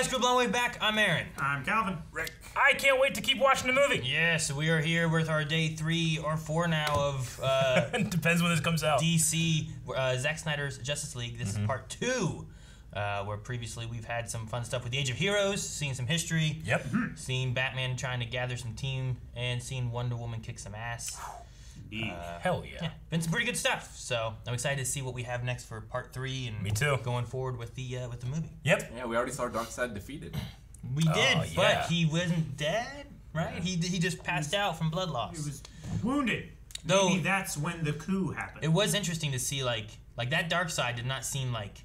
guys, Group Long Way back. I'm Aaron. I'm Calvin. Rick. I can't wait to keep watching the movie. Yes, we are here with our day three or four now of uh, Depends when this comes out. DC, uh, Zack Snyder's Justice League. This is part two, uh, where previously we've had some fun stuff with the Age of Heroes, seen some history, Yep. seen Batman trying to gather some team, and seen Wonder Woman kick some ass. Indeed. Hell yeah. Yeah, been some pretty good stuff. So I'm excited to see what we have next for part three and Me too. going forward with the uh, with the movie. Yep. Yeah, we already saw Darkseid defeated. We did, Oh, but yeah. he wasn't dead, right? He he just passed out from blood loss. He was wounded. Though- Maybe that's when the coup happened. it was interesting to see like like that Darkseid did not seem like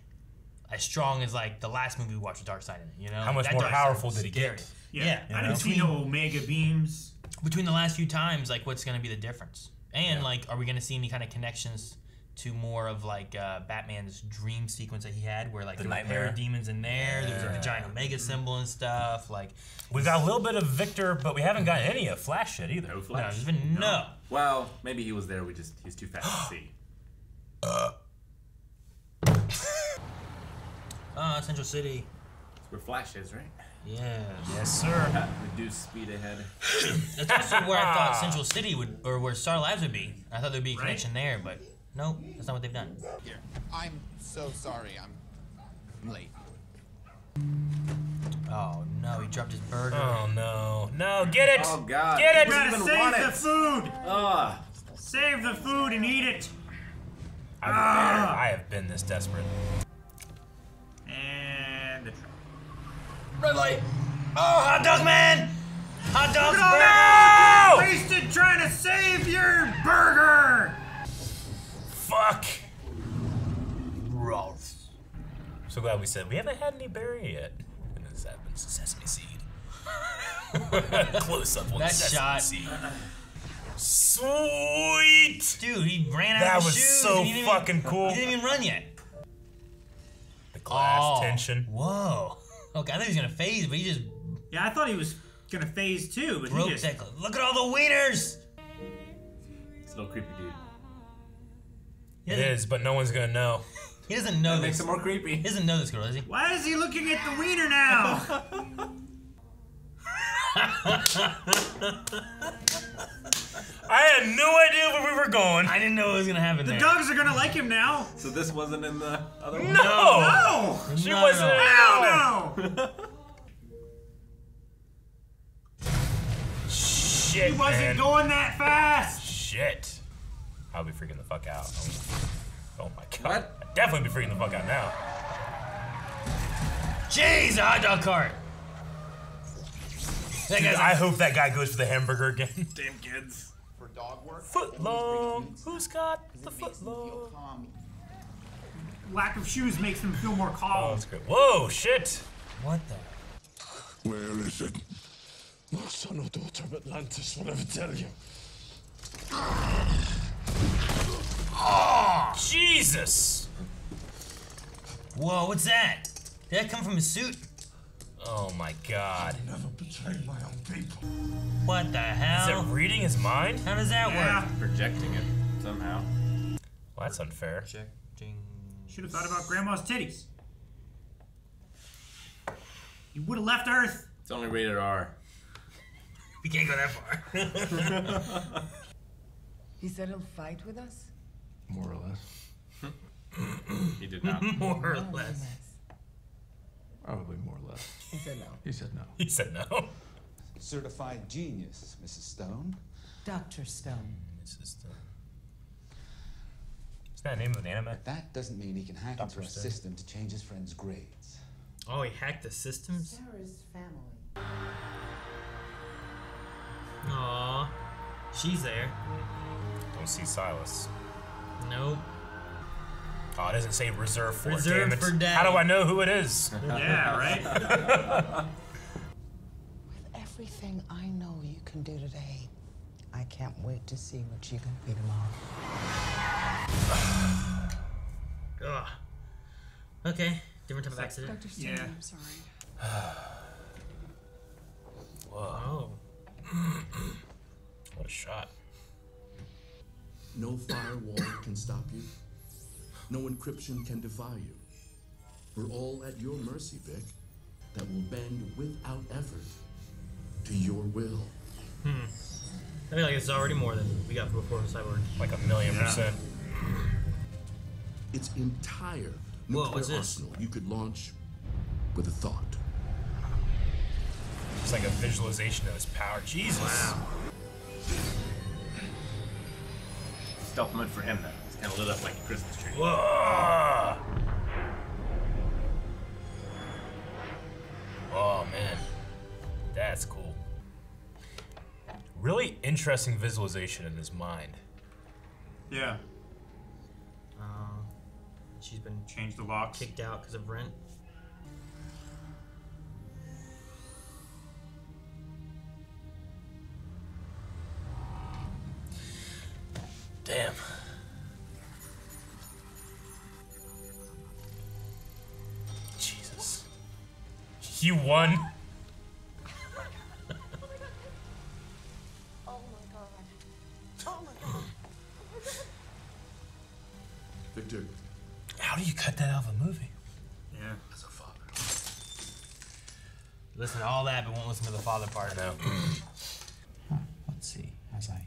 as strong as like the last movie we watched with Darkseid in it you know How much That more Darkseid powerful did he get? yeah, yeah, I didn't see between- no omega beams. between the last few times like what's going to be the difference and Yeah. like are we going to see any kind of connections to more of like uh, Batman's dream sequence that he had where like The there were nightmare. demons in there there was like Yeah. the giant omega symbol and stuff like We got a little bit of Victor, but we haven't got any of Flash yet either. No no, flash. there's been no, Well, maybe he was there. We just he's too fast to see. uh Central City That's where Flash is, right? Yeah Yes, sir. Reduce speed ahead. That's also where I thought Central City would, or where Star Labs would be. I thought there'd be a Right. connection there, but nope, that's not what they've done. Here. I'm so sorry. I'm late. Oh no, he dropped his burger. Oh no. No, get it! Oh God! Get it! Who Gotta even save want the it? food. Ah, Save the food and eat it. I, Ah. I have been this desperate. And the truck. Red light. Oh, hot dog man! Hot dogs. Look burger! at all that Wasted trying to save your burger. Fuck! So glad we said we haven't had any Barry yet. And this happens sesame seed. Close up on That sesame shot. seed. Sweet! Dude, he ran out That of was shoes. so and he didn't even- fucking cool. He didn't even run yet. The glass Oh, tension. Whoa. Okay, I thought he was gonna phase, but he just Yeah, I thought he was gonna phase too, but broke he just. that. Look at all the wieners. it's a little creepy, dude. He It doesn't, is, but no one's gonna know. he doesn't know That makes this. it more creepy. He doesn't know this girl, does he? Why is he looking at the wiener now? I had no idea where we were going. I didn't know it was gonna happen the there. dogs are gonna like him now. So this wasn't in the other one. No! No! She Not wasn't. at Hell no! Shit, He wasn't man. going that fast. Shit. I'll be freaking the fuck out. Oh, oh my god. What? I'd definitely be freaking the fuck out now. Jeez, a hot dog cart. That Dude, guy's I hope that guy goes for the hamburger again. Damn kids. For dog work. foot long. Who's got the It foot makes them feel long? Lack of shoes makes him feel more calm. Oh, calm. that's good. Whoa, shit. What the? Where is it? No son or daughter of Atlantis will ever tell you. Ah, Jesus. Whoa, what's that? Did that come from his suit? Oh my god. Never betrayed my own people. What the hell? Is hell? it reading his mind? How does that Yeah. work? Projecting it somehow. Well, that's unfair. Projecting. Should have thought about grandma's titties. You would have left Earth. It's only rated R. We can't go that far. He said he'll fight with us? More or less. He did not. More More or less. Probably more or less. He said no. He said no. He said no. Certified genius, Mrs. Stone. Dr. Stone. Mrs. Stone. Is that the name of an anime? That doesn't mean he can hack into Dr. our Stone. system to change his friend's grades. Oh, he hacked the systems? Sarah's family. Aw. She's there. Don't see Silas. Nope. Oh, it doesn't say reserve for. Reserved Damn it. for daddy. How do I know who it is? Yeah, right? With everything I know you can do today, I can't wait to see what you can be tomorrow. Ugh. Okay. Different type of accident. Dr. Stone, Yeah. I'm sorry. Oh. What a shot. No firewall can stop you. No encryption can defy you. We're all at your mercy, Vic. that will bend without effort to your will. Hmm. I mean, like it's already more than we got before with Cyborg. Like a million percent. Its entire Whoa, nuclear what's this? arsenal you could launch with a thought. It's like a visualization of his power. Jesus. Wow. Stealth mode for him, though. It's kind of lit up like a Christmas tree. Whoa. Oh man, that's cool. Really interesting visualization in his mind. Yeah. Uh, she's been Change the locks. kicked out because of rent. Damn. You won. Oh my god. Oh my god. Victor, How do you cut that out of a movie? Yeah. as a father, Listen to all that, but won't listen to the father part. No. Huh, let's see. As I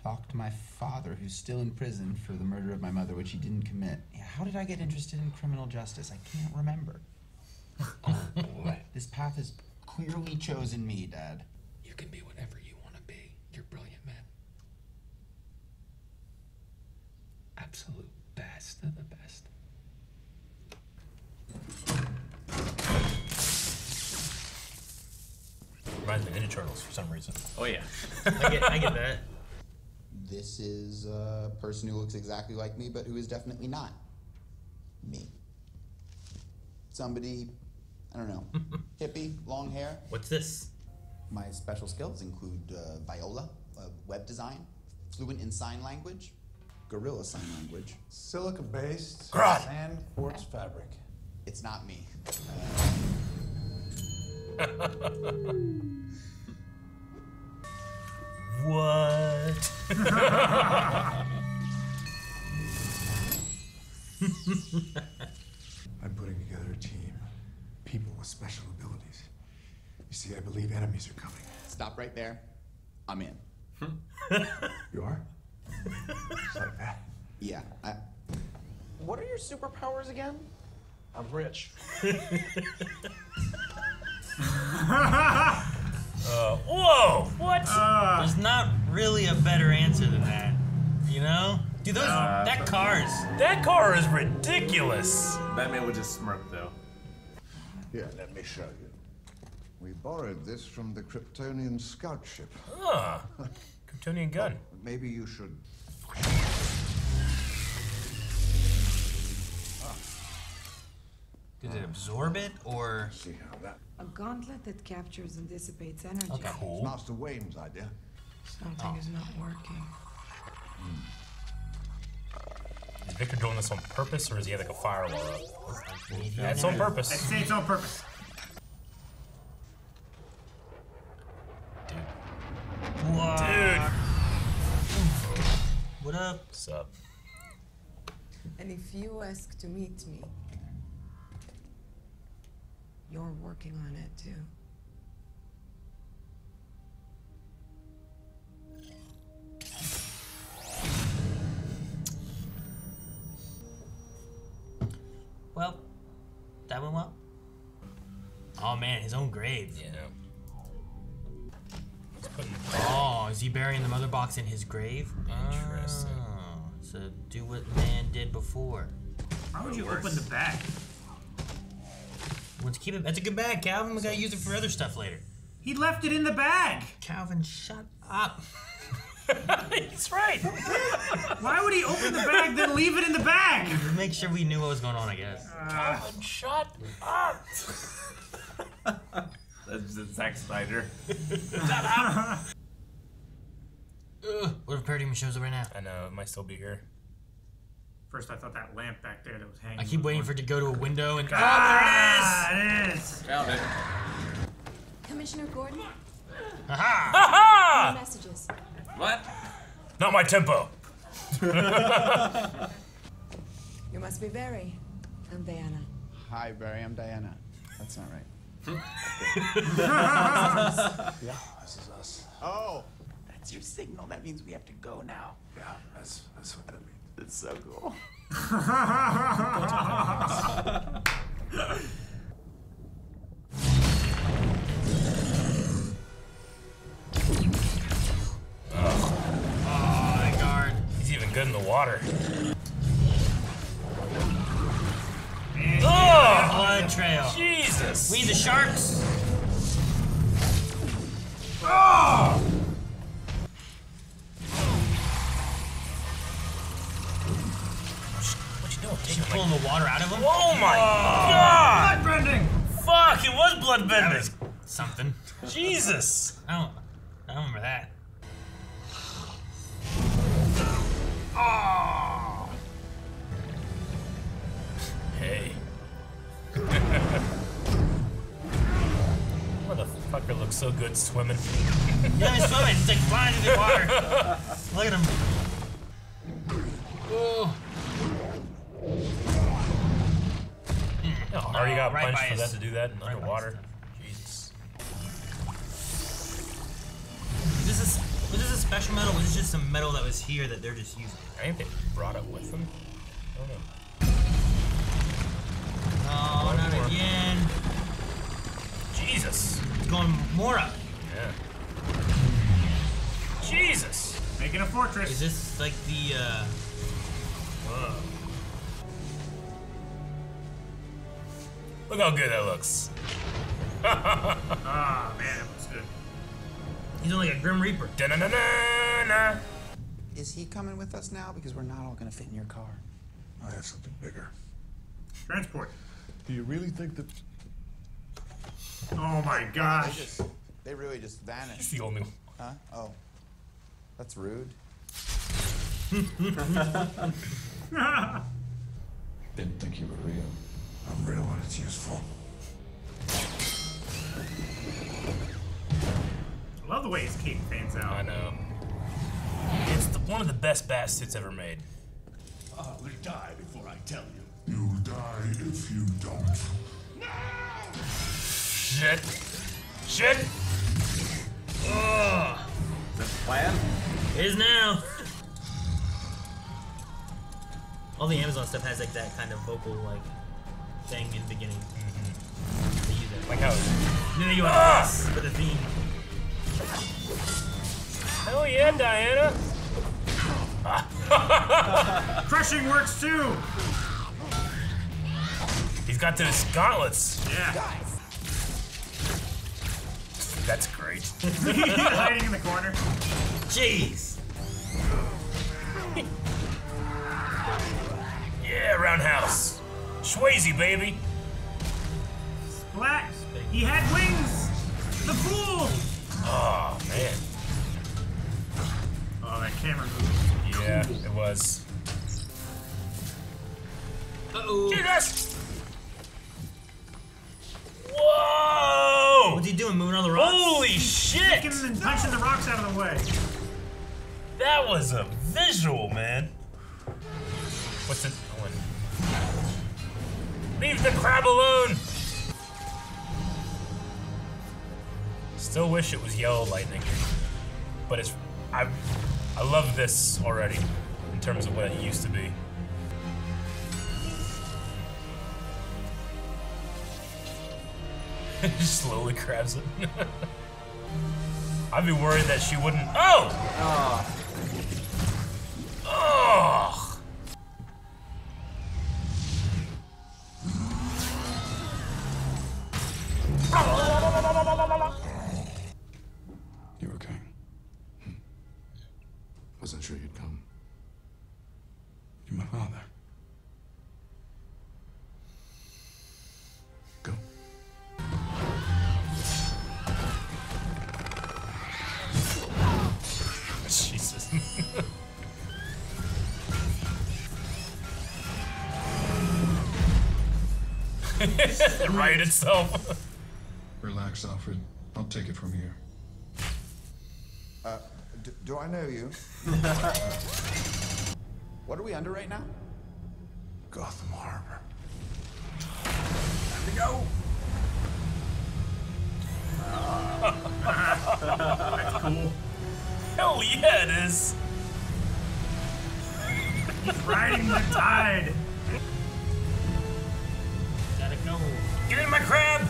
talk to my father, who's still in prison for the murder of my mother, which he didn't commit. Yeah, how did I get interested in criminal justice? I can't remember. Oh boy. This path has clearly chosen me, Dad. You can be whatever you want to be. You're brilliant, man. Absolute best of the best. Reminds me of Ninja Turtles for some reason. Oh, yeah. I get, I get that. This is a person who looks exactly like me, but who is definitely not me. Somebody, I don't know, hippie, long hair. What's this? My special skills include uh, viola, uh, web design, fluent in sign language, gorilla sign language. Silica based Grodd. sand quartz fabric. It's not me. What? I'm putting together a team. People with special abilities. You see, I believe enemies are coming. Stop right there. I'm in. You are? Just like that. Yeah. I, What are your superpowers again? I'm rich. Uh, whoa! What? There's not really a better answer than that. You know? Dude, those, that car's. that car is ridiculous. Batman would just smirk, though. Here, let me show you. We borrowed this from the Kryptonian scout ship. Huh. Kryptonian gun. Oh, maybe you should. Did it absorb it or. See how that. A gauntlet that captures and dissipates oh, energy. Okay. Cool. Master Wayne's idea. Something is not working. Hmm. Is Victor doing this on purpose, or is he have like a firewall up? Maybe That's on purpose. I say it's on purpose. Dude. Whoa. Dude. What up? What's up? And if you ask to meet me, you're working on it too. That went well. Oh man, his own grave. Yeah. Oh, is he burying the mother box in his grave? Interesting. Oh, so do what man did before. Why would you Worse. open the bag? Let's keep it. That's a good bag, Calvin. We gotta use it for other stuff later. He left it in the bag. Calvin, shut up. He's right. Why would he open the bag then leave it in the bag? Make sure we knew what was going on, I guess. Calvin, shut up. That's just Zack Snyder. Ugh, what if Parademon shows up right now? I know it might still be here. First, I thought that lamp back there that was hanging. I keep waiting for it to go to a window and. Ah, it is. Found it. Commissioner Gordon, Aha! Aha! Messages. What? Not my tempo. You must be Barry. I'm Diana. hi, Barry. I'm Diana. That's not right. yeah, this is us. Oh, that's your signal. That means we have to go now. Yeah, that's that's what that means. It's so cool. even good water. Oh, blood trail. Jesus. We the sharks. Oh! What you doing? She's pulling the water out of him. Oh my oh. god! Bloodbending! Fuck! It was bloodbending. Something. Jesus. I don't. I don't remember that. Oh. Hey. Motherfucker looks so good swimming. Yeah, he's swimming. He's like flying through the water. Look at him. Oh. Oh, already got right punched for that to do that in right underwater. Special metal? Was this just some metal that was here that they're just using? I think they brought it with them. I don't know. Oh, not more. again. Jesus. It's going more up. Yeah. Jesus. Making a fortress. Is this like the uh Whoa. Look how good that looks. Ah, man, that looks good. He's on like a Grim Reaper. Da-na-na-na-na. Is he coming with us now? Because we're not all gonna fit in your car. I have something bigger. Transport. Do you really think that? Oh my They gosh. just, they really just vanished. He's the only one. Huh? Oh, that's rude. Didn't think you were real. I'm real when it's useful. I love the way his cape fans out. I out. know. It's the, one of the best bat suits ever made. I will die before I tell you. You'll die if you don't. Shit. Shit. Oh, Is that the plan? it is now. All the Amazon stuff has like that kind of vocal like thing in the beginning. They use it. Like how? And then you have Ah! this with the theme. Hell yeah, Diana. Crushing works too. He's got those gauntlets. Yeah. That's great. Hiding in the corner. Jeez. Yeah, roundhouse. Swayze, baby. Splat. He had wings. The fool. Oh man. Oh, that camera move. Yeah, it was. Uh oh. Jesus! Whoa! What's he doing? Moving on the rocks? Holy shit! Kicking and punching the rocks out of the way. That was a visual, man. What's it? One. Leave the crab alone. Still wish it was yellow lightning, but it's I I love this already in terms of what it used to be. Just slowly grabs it. I'd be worried that she wouldn't. Oh! Oh! You right itself. Relax, Alfred. I'll take it from here. Uh, d- do I know you? what are we under right now? Gotham Harbor. Time to go. That's cool. Hell yeah, it is. He's riding the tide. Gotta. Get in my crab.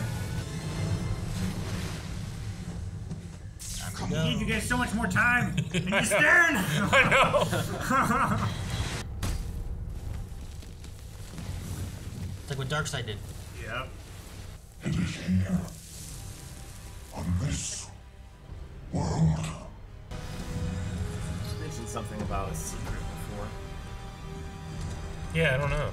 He gave you guys so much more time. And you're staring. I know. It's like what Darkseid did. Yep. It is here. On this world. You mentioned something about a secret before. Yeah, I don't know.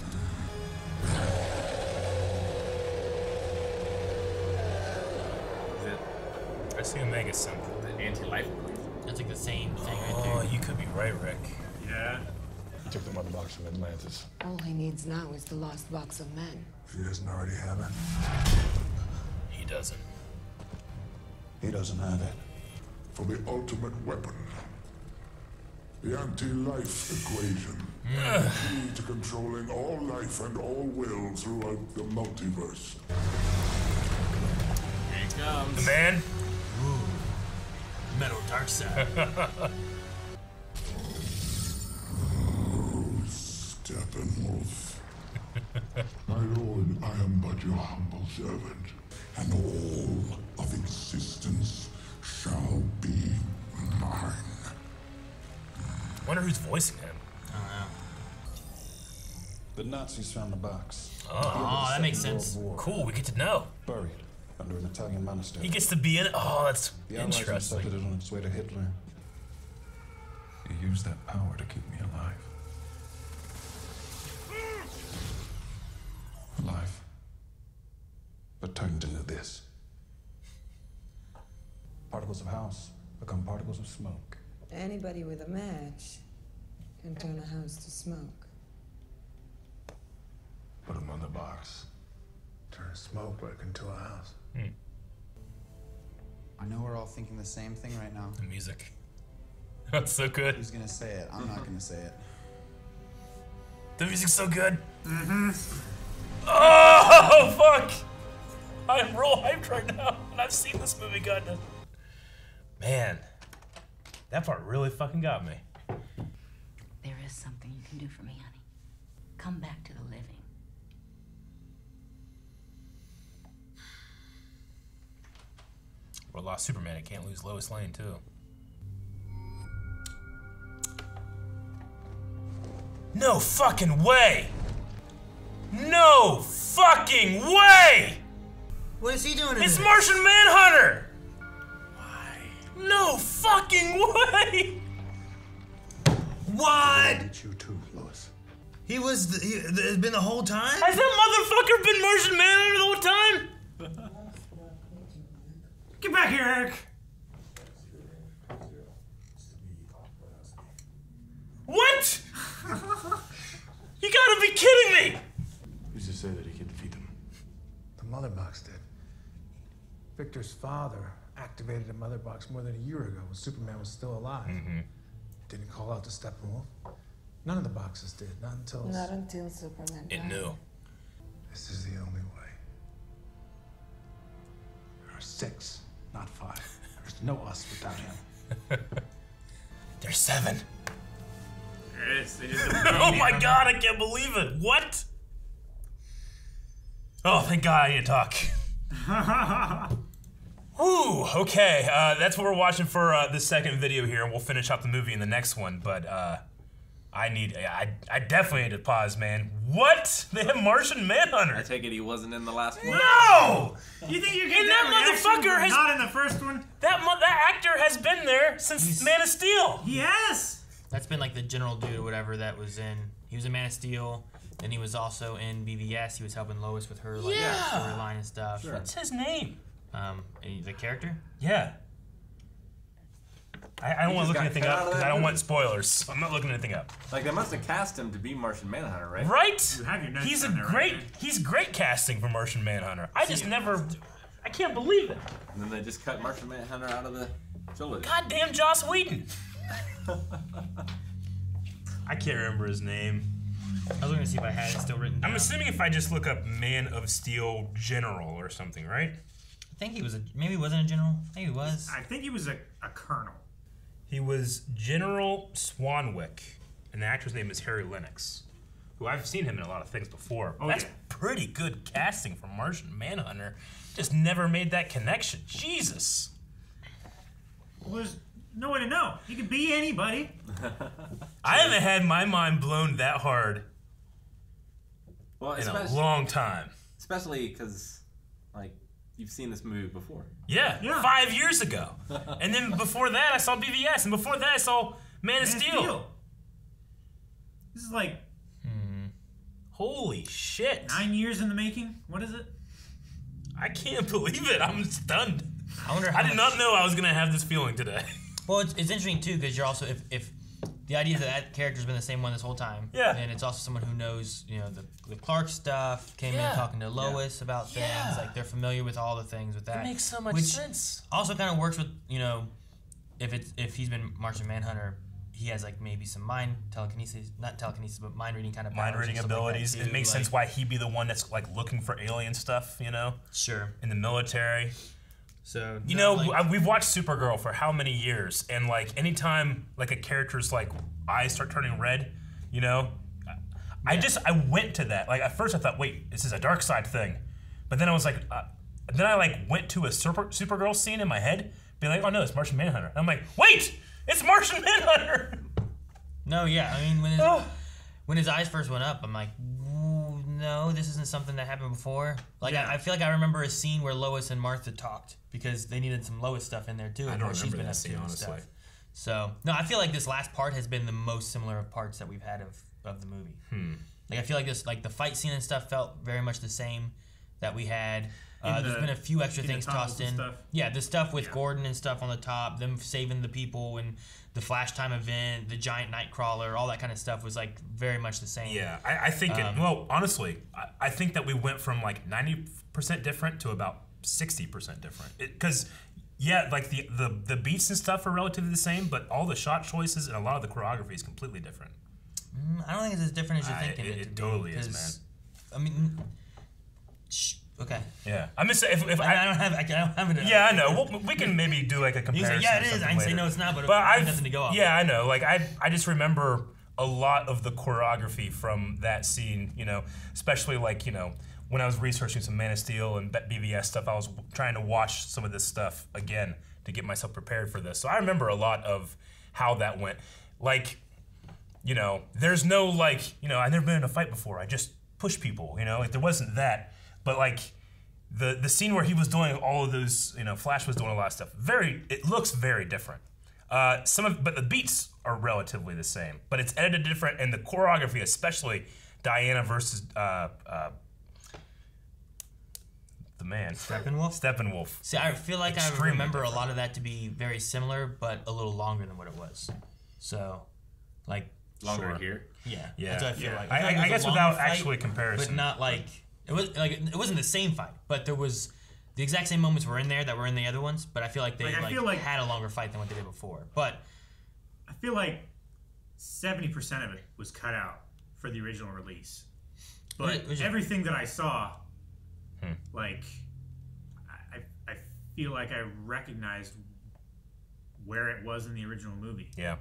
I see Omega symbol. the anti-life equation? That's like the same thing right Oh, there. you could be right, Rick. Yeah. He took the mother box from Atlantis. All he needs now is the lost box of men. If he doesn't already have it, He doesn't. he doesn't have it. For the ultimate weapon. The anti-life equation. The key to controlling all life and all will throughout the multiverse. Here he comes. The man. Metal Darkseid. Steppenwolf. My lord, I am but your humble servant, and all of existence shall be mine. Wonder who's voicing him. The Nazis found the box. Oh, that makes sense. Cool, we get to know. Buried under an Italian monastery. He gets to be in it. Oh, that's The Allies interesting. intercepted it on its way to Hitler. He used that power to keep me alive. Alive. But turned into this. Particles of house become particles of smoke. Anybody with a match can turn a house to smoke. Put him on the box. Turn smoke back into a house. I know we're all thinking the same thing right now. The music. That's so good. Who's gonna say it? I'm not gonna say it. The music's so good. Mm-hmm. Oh fuck! I'm real hyped right now, and I've seen this movie. Goddamn. Man, that part really fucking got me. There is something you can do for me, honey. Come back to the living. Well, lost Superman. It can't lose Lois Lane too. No fucking way! No fucking way! What is he doing in It's this? Martian Manhunter! Why? No fucking way! What? Did you too, Lois. He was. The, he, has been the whole time. Has that motherfucker been Martian Manhunter the whole time? Get back here, Eric. What? you gotta be kidding me! Who's to say that he can defeat them? The mother box did. Victor's father activated the mother box more than a year ago when Superman was still alive. Mm-hmm. Didn't call out to Steppenwolf. None of the boxes did, not until. Not until Superman It died. knew. This is the only way. There are six, not five. There's no us without him. There's seven. There it is. Oh my god, I can't believe it. What? Oh, thank god I need to talk. Whew, okay, uh, that's what we're watching for uh, the second video here, and we'll finish out the movie in the next one. But uh, I need, I, I definitely need to pause, man. What? They have Martian Manhunter. I take it he wasn't in the last one. No! You think you're And getting that reaction motherfucker for has not in the first one? that mo- that actor has been there since Man of Steel. Yes. That's been like the general dude or whatever that was in. He was in Man of Steel, and he was also in BVS. He was helping Lois with her like Yeah. storyline and stuff. What's his name? Um, the character? Yeah. I, I don't want just to look anything up because I don't want spoilers. I'm not looking anything up. Like they must have cast him to be Martian Manhunter, right? Right? You have your notes He's a down there, great man? he's great casting for Martian Manhunter. I just never I can't believe it. And then they just cut Martian Manhunter out of the trilogy. Goddamn Joss Whedon. I can't remember his name. I was going to see if I had it still written down. I'm assuming if I just look up Man of Steel General or something, right? I think he was a maybe he wasn't a general. Maybe he was. I think he was a, a colonel. He was General Swanwick, and the actor's name is Harry Lennix, who I've seen him in a lot of things before. Oh, That's yeah. pretty good casting for Martian Manhunter. Just never made that connection. Jesus. Well, there's no way to know. He could be anybody. I haven't had my mind blown that hard Well, in a long time. especially because, like, you've seen this movie before. Yeah, Yeah. five years ago. and then before that, I saw BVS, and before that, I saw Man of Man of Steel. Steel. This is like hmm. Holy shit! nine years in the making. What is it? I can't believe it. I'm stunned. I wonder how I did much- not know I was gonna have this feeling today. Well, it's, it's interesting too because you're also if, if the idea that that character's been the same one this whole time, Yeah. and it's also someone who knows you know the, the Clark stuff, came Yeah. in talking to Lois about things, Yeah. like they're familiar with all the things with that. makes so much which sense. Also, kind of works with you know if it's if he's been Martian Manhunter. He has like maybe some mind telekinesis, not telekinesis, but mind reading kind of Mind reading stuff like abilities. it makes like- sense why he'd be the one that's like looking for alien stuff. You know, Sure. in the military. So You know, like- we've watched Supergirl for how many years, and like anytime like a character's like eyes start turning red, you know, I I just I went to that. Like at first I thought, wait, this is a Darkseid thing, but then I was like, uh, then I like went to a Super Supergirl scene in my head, being like, oh no, it's Martian Manhunter. And I'm like, wait, it's Martian Manhunter. No, yeah. I mean, when his, when his eyes first went up, I'm like, "Ooh, no, this isn't something that happened before. Like, Yeah. I, I feel like I remember a scene where Lois and Martha talked because they needed some Lois stuff in there too. I don't remember been that scene, honestly. stuff. So no, I feel like this last part has been the most similar of parts that we've had of of the movie. Hmm. Like I feel like this, like the fight scene and stuff, felt very much the same that we had. Uh, In there's the- been a few extra things tossed in. Yeah, the stuff with Gordon and stuff on the top, them saving the people and the flash time event, the giant nightcrawler, all that kind of stuff was like very much the same. Yeah, I, I think Um, it. Well, honestly, I, I think that we went from like ninety percent different to about sixty percent different. Because yeah, like the, the the beats and stuff are relatively the same, but all the shot choices and a lot of the choreography is completely different. Mm, I don't think it's as different as you're I- thinking. it- it, it to be, totally is, 'cause, I mean, shh, okay. Yeah, I'm just saying if, if I, I, I don't have. I don't have it. yeah, I know. Well, we can maybe do like a comparison. say, yeah, it is. I can say no, it's not, but, but I have nothing to go off. Yeah, I know. Like I, I just remember a lot of the choreography from that scene. You know, especially like you know when I was researching some Man of Steel and BVS stuff. I was trying to watch some of this stuff again to get myself prepared for this. So I remember a lot of how that went. Like, you know, there's no like, you know, I've never been in a fight before. I just push people. You know, like there wasn't that. But like the the scene where he was doing all of those, you know, Flash was doing a lot of stuff. Very, it looks very different. Uh, some of, but the beats are relatively the same, but it's edited different, and the choreography, especially Diana versus uh, uh, the man Steppenwolf. Steppenwolf. See, I feel like Extremely I remember a lot of that to be very similar, but a little longer than what it was. So, like Longer Sure. here. Yeah, Yeah. that's what I feel Yeah. like. I- feel I- I guess without fight, actually comparison. but not like it was like it wasn't the same fight, but there was the exact same moments were in there that were in the other ones. But I feel like they Like, I like, feel like- had a longer fight than what they did before. But I feel like seventy percent of it was cut out for the original release, but Wait, was it- everything that I saw, Hmm. like, I, I I feel like I recognized where it was in the original movie. Yeah.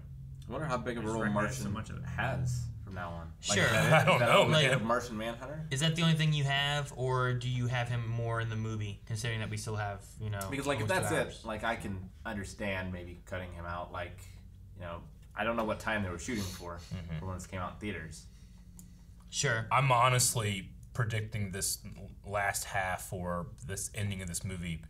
I wonder how big of a just role recognize Martian so much of it. has from now on. Sure. is? I don't that know, all we man. of Martian Manhunter. is that the only thing you have, or do you have him more in the movie? Considering that we still have, you know, Because like if that's it, like I can understand maybe cutting him out. Like you know, I don't know what time they were shooting for Mm-hmm. for when this came out in theaters. Sure. I'm honestly predicting this last half or this ending of this movie.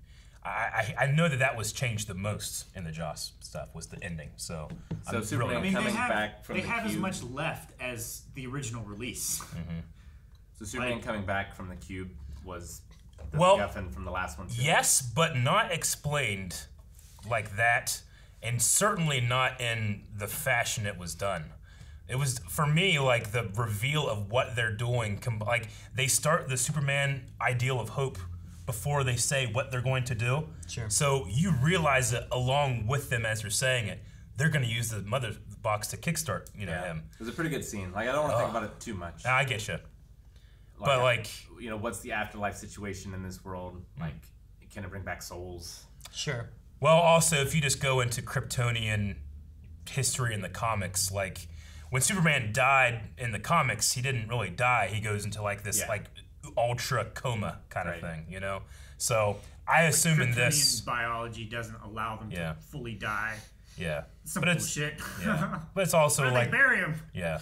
I, I, I know that that was changed the most in the Joss stuff was the ending. So, So I'm Superman really- I mean, they Coming have back from they the have as much left as the original release. Mm-hmm. So Superman Like- coming back from the cube was the Well, MacGuffin from the last one. Too. Yes, but not explained like that, and certainly not in the fashion it was done. It was for me like the reveal of what they're doing. Com- like they start the Superman ideal of hope before they say what they're going to do. Sure. So you realize that along with them as they're saying it, they're going to use the mother box to kickstart. You know Yeah. him. It was a pretty good scene. Like I don't want to think about it too much. Ah, I get you. But, like- you know, what's the afterlife situation in this world? Mm. Like, can it bring back souls? Sure. Well, also, if you just go into Kryptonian history in the comics, like when Superman died in the comics, he didn't really die. He goes into like this Yeah. like ultra coma kind of thing, you know. So I assume in this, biology doesn't allow them Yeah. to fully die. yeah, Some but it's bullshit. yeah, but it's also Why like bury him? Yeah,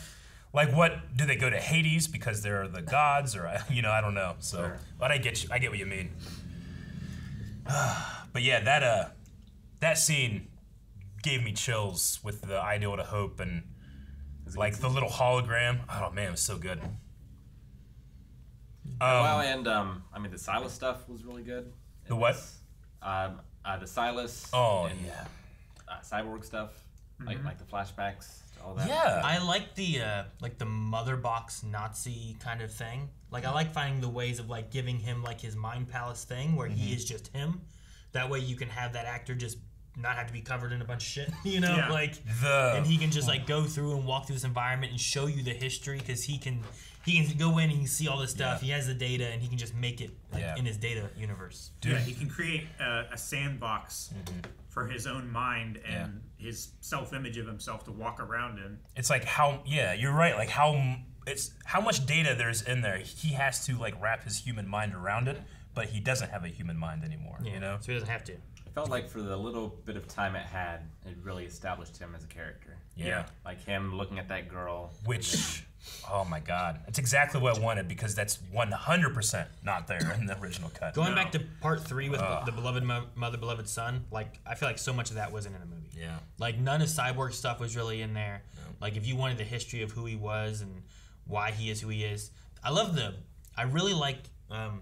like what do they go to Hades because they're the gods, or you know, I don't know. So, but I get you. I get what you mean. but yeah, that uh, that scene gave me chills with the ideal to hope and like the little hologram. Oh man, it was so good. Well, Um, and um, I mean the Silas stuff was really good. The what? Um, uh, the Silas. Oh, and, yeah. Uh, cyborg stuff, like Mhm. like the flashbacks, all that. Yeah. I like the uh, like the mother box Nazi kind of thing. Like I like finding the ways of like giving him like his mind palace thing where he Mhm. is just him. That way you can have that actor just not have to be covered in a bunch of shit, you know, Yeah. like The- and he can just like go through and walk through this environment and show you the history because he can he can go in and he can see all this stuff. He has the data and he can just make it like Yeah. in his data universe. Yeah, he can create a, a sandbox Mm-hmm. for his own mind and his self-image of himself to walk around in. it's like how yeah you're right like how it's how much data there's in there he has to like wrap his human mind around it but he doesn't have a human mind anymore you know so he doesn't have to It felt like for the little bit of time it had, it really established him as a character. Yeah. Like him looking at that girl. which oh my god That's exactly what i wanted because that's 100% not there in the original cut Going back to part three with Ugh. the beloved mo- mother, beloved son, like I feel like so much of that wasn't in the movie. Yeah. Like none of Cyborg stuff was really in there. Like if you wanted the history of who he was and why he is who he is, I love the. I really like um,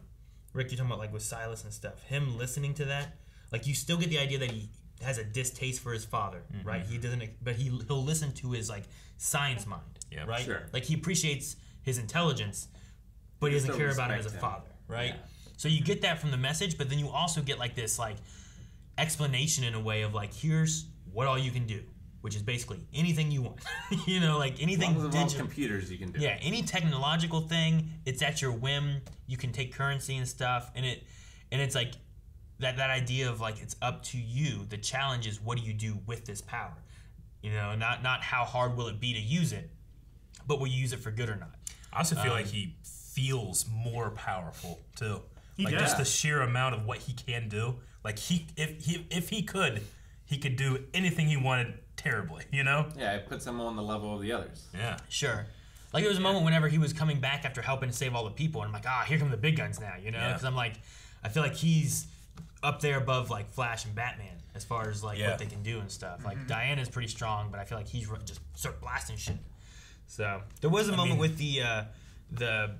Rick. You talking about like with Silas and stuff. Him listening to that, like you still get the idea that he has a distaste for his father, Mm-hmm. right? He doesn't, but he he'll listen to his like science mind, Yeah. right? Sure. Like he appreciates his intelligence, but he You doesn't care about him as a him. father, right? Yeah. So you get that from the message, but then you also get like this like explanation in a way of like here's what all you can do, which is basically anything you want. you know, like anything As long as digital- computers, you can do. Yeah, any technological thing, it's at your whim. You can take currency and stuff, and it and it's like that that idea of like it's up to you. The challenge is what do you do with this power? You know, not not how hard will it be to use it, but will you use it for good or not? i also feel Um, like he feels more powerful too He like does. just the sheer amount of what he can do like he if he if he could he could do anything he wanted terribly you know Yeah, it puts him on the level of the others. yeah Sure. Like there was a moment whenever he was coming back after helping to save all the people, and I'm like, ah, here come the big guns now, you know? Yeah. Because I'm like, I feel like he's up there above like Flash and Batman as far as like Yeah. what they can do and stuff. Like Mhm. Diana's pretty strong, but I feel like he's just start blasting shit. So there was a I moment mean- with the uh, the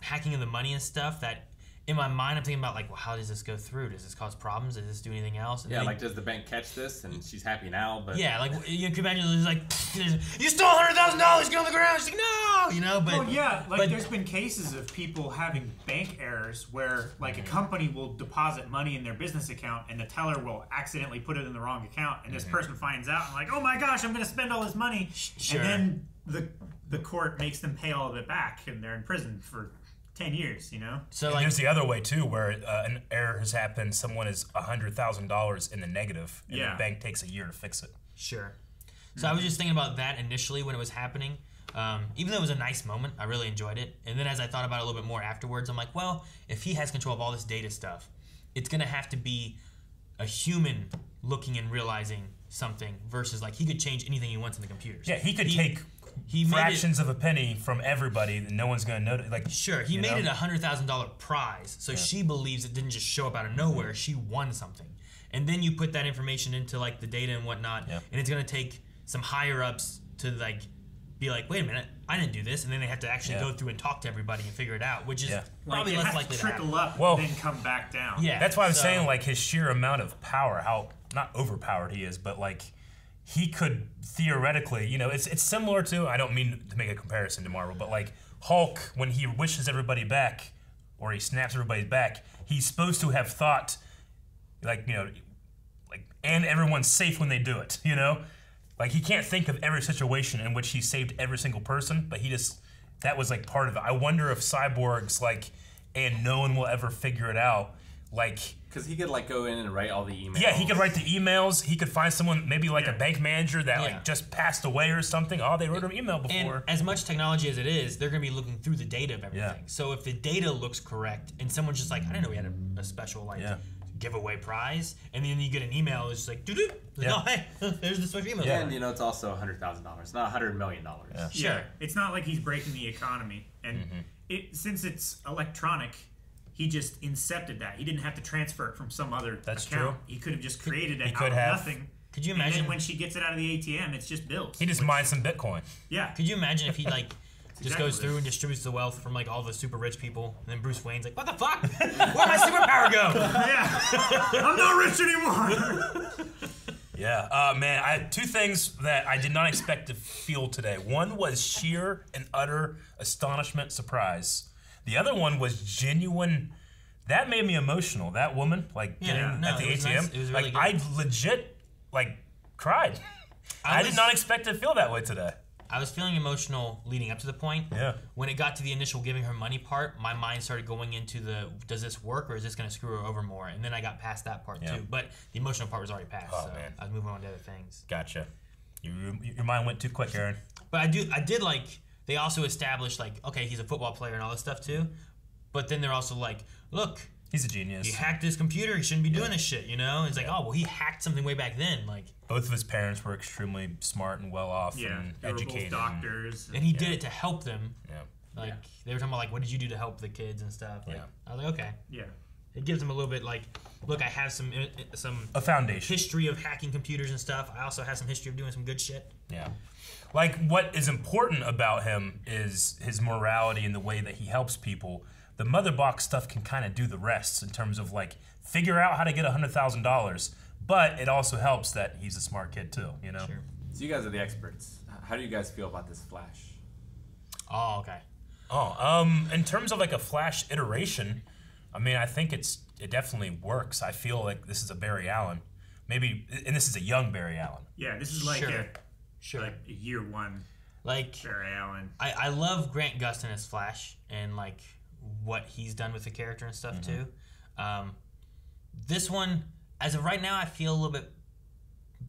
hacking of the money and stuff that. In my mind, I'm thinking about like, well, how does this go through? Does this cause problems? Does this do anything else? And Yeah, then- like does the bank catch this and she's happy now? But yeah, like you can imagine, it's like you stole hundred thousand dollars, get on the ground. She's like, no, you know. But well, yeah, like but- there's been cases of people having bank errors where like a company will deposit money in their business account and the teller will accidentally put it in the wrong account and this Mhm. person finds out and like, oh my gosh, I'm going to spend all this money, Sure. and then the the court makes them pay all of it back and they're in prison for ten years. You know. So like, there's the other way too, where uh, an error has happened. Someone is hundred thousand dollars in the negative, and Yeah. the bank takes a year to fix it. Sure. So I was just thinking about that initially when it was happening. Um, even though it was a nice moment, I really enjoyed it. And then as I thought about it a little bit more afterwards, I'm like, well, if he has control of all this data stuff, it's gonna have to be a human looking and realizing something versus like he could change anything he wants in the computers. Yeah, he could take he made it- fractions of a penny from everybody, and no one's gonna notice. Like, Sure, he made know? it a hundred thousand dollar prize, so Yeah. she believes it didn't just show up out of nowhere. She won something, and then you put that information into like the data and whatnot, and it's gonna take some higher ups to like be like, wait a minute, I didn't do this, and then they have to actually Yeah. go through and talk to everybody and figure it out, which is Yeah. probably like, less likely to to trickle up Well- and then come back down. Yeah, That's why I'm so- saying like his sheer amount of power, how not overpowered he is, but like he could theoretically, you know, it's it's similar to I don't mean to make a comparison to Marvel, but like Hulk when he wishes everybody back or he snaps everybody's back, he's supposed to have thought like, you know, like and everyone's safe when they do it, you know? Like he can't think of every situation in which he saved every single person, but he just that was like part of it. I wonder if cyborgs like and no one will ever figure it out. Like Because he could like go in and write all the emails. yeah, he could write the emails. He could find someone, maybe like a bank manager that Yeah. like just passed away or something. Oh, they wrote an email And before. as much technology as it is, they're going to be looking through the data of everything. Yeah. So if the data looks correct, and someone's just like, I didn't know we had a, a special like Yeah. giveaway prize, and then you get an email, it's just like, doo doo, Yeah. oh hey, there's the special email. And you know, it's also hundred thousand dollars, not hundred million dollars. Yeah, it's not like he's breaking the economy, and Mm-hmm. it since it's electronic, he just incepted that. He didn't have to transfer it from some other That's account. true. He could have just created it he out could of have. nothing. Could you And imagine- then when she gets it out of the ATM, it's just bills. He just mined some Bitcoin. Yeah. Could you imagine if he like just exactly goes through and distributes the wealth from like all the super rich people, and then Bruce Wayne's like, what the fuck? Where'd my superpower go? yeah, I'm not rich anymore. Yeah, uh, man. I had two things that I did not expect to feel today. One was sheer and utter astonishment, surprise. The other one was genuine. That made me emotional. That woman, like Yeah, getting no, at the was ATM, nice. Was really like good. I legit like cried. I, I did not expect to feel that way today. I was feeling emotional leading up to the point. Yeah. When it got to the initial giving her money part, my mind started going into the does this work or is this going to screw her over more? And then I got past that part Yeah. too. But the emotional part was already passed. Oh, so man. I was moving on to other things. Gotcha. You, your mind went too quick, Aaron. But I do I did like they also established like okay he's a football player and all this stuff too, but then they're also like look he's a genius. He hacked his computer. He shouldn't be doing this shit. You know. It's like oh well he hacked something way back then. Like Both of his parents were extremely smart and well off Yeah, and they were both educated. doctors. and he Yeah. did it to help them. Yeah. Like they were talking about like what did you do to help the kids and stuff. Like, Yeah. I was like okay. Yeah. It gives them a little bit like look I have some uh, some A foundation. history of hacking computers and stuff. I also have some history of doing some good shit. Yeah. Like what is important about him is his morality and the way that he helps people. The mother box stuff can kind of do the rest in terms of like figure out how to get a hundred thousand dollars. But it also helps that he's a smart kid too. You know. Sure. So you guys are the experts. How do you guys feel about this Flash? Oh okay. Oh, um, in terms of like a Flash iteration, I mean, I think it's it definitely works. I feel like this is a Barry Allen, maybe, and this is a young Barry Allen. Yeah, this is like Sure. a Sure. like year one Like Barry Allen. I, I love Grant Gustin as Flash and like what he's done with the character and stuff Mm-hmm. too. Um, this one, as of right now, I feel a little bit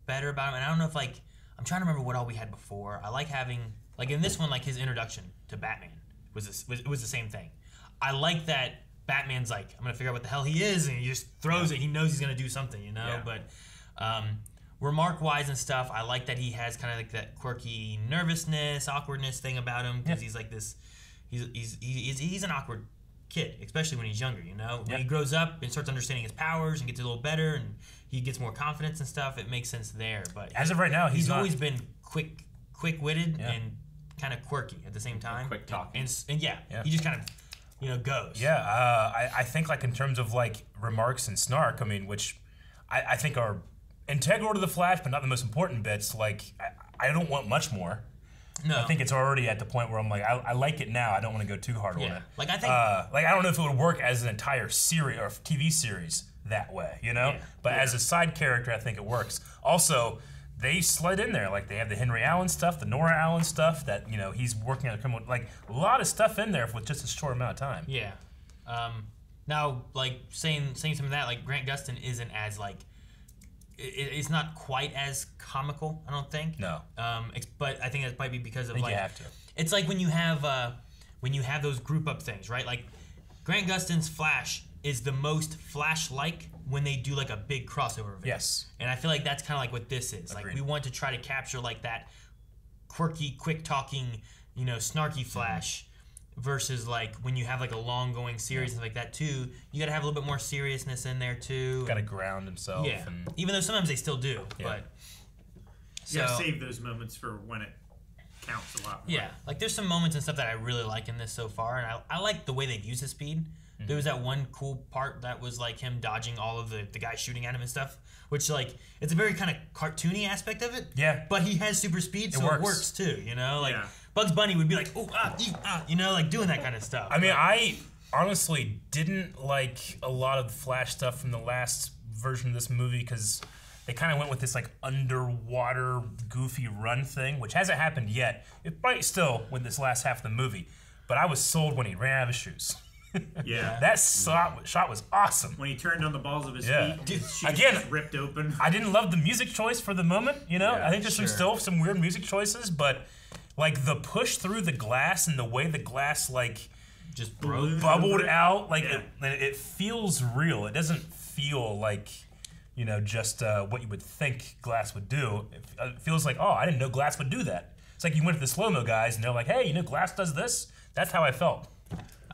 better about him. And I don't know if like I'm trying to remember what all we had before. I like having like in this one, like his introduction to Batman was this was, it was the same thing. I like that Batman's like I'm gonna figure out what the hell he is, and he just throws it. He knows he's gonna do something, you know. Yeah. But um, remark wise and stuff, I like that he has kind of like that quirky nervousness, awkwardness thing about him because he's like this. He's he's he's he's an awkward kid, especially when he's younger. You know, when Yeah. he grows up and starts understanding his powers and gets a little better and he gets more confidence and stuff, it makes sense there. But As of right now, he's not- always been quick, quick witted Yeah. and kind of quirky at the same time. quick talking. And, s- and yeah, Yeah. he just kind of you know goes. Yeah, uh, I, I think like in terms of like remarks and snark, I mean, which I, I think are integral to the Flash, but not the most important bits. Like I, I don't want much more. No. I think it's already at the point where I'm like, I, I like it now. I don't want to go too hard on Yeah. it. Like, I think- uh, like I don't know if it would work as an entire series or TV series that way, you know. Yeah. But as a side character, I think it works. Also, they slid in there like they have the Henry Allen stuff, the Nora Allen stuff. That you know he's working on a criminal, like a lot of stuff in there with just a short amount of time. Yeah. Um, now, like saying saying some of that, like Grant Gustin isn't as like it, it's not quite as comical. I don't think. No. Um, but I think that might be because of like you have to. It's like when you have uh, when you have those group up things, right? Like Grant Gustin's Flash is the most Flash-like when they do like a big crossover event. Yes. And I feel like that's kind of like what this is. Like we want to try to capture like that quirky, quick talking, you know, snarky. Flash versus like when you have like a long going series and like that too, you got to have a little bit more seriousness in there too. Got to ground himself. Yeah. And, Even though sometimes they still do, Yeah. but You gotta save those moments for when it counts a lot more. Yeah, like there's some moments and stuff that I really like in this so far, and I, I like the way they've used his speed. Mm-hmm. There was that one cool part that was like him dodging all of the, the guys shooting at him and stuff, which like it's a very kind of cartoony aspect of it. Yeah. But he has super speed, so it works. works, too. You know, like Yeah. Bugs Bunny would be like, oh ah, ee, ah, you know, like doing that kind of stuff. I mean, I honestly didn't like a lot of the Flash stuff from the last version of this movie because they kind of went with this like underwater goofy run thing, which hasn't happened yet. It might still with this last half of the movie, but I was sold when he ran out of his shoes. Yeah. that shot shot was awesome. When he turned on the balls of his Yeah. feet, his Again, just ripped open. I didn't love the music choice for the moment. You know, Yeah, I think there's some sure. still some weird music choices, but like the push through the glass and the way the glass like just broke bubbled over. out, like Yeah. it, it feels real. It doesn't feel like you know just uh, what you would think glass would do. It, it feels like oh, I didn't know glass would do that. It's like you went to the slow mo guys and they're like, hey, you know, glass does this. That's how I felt.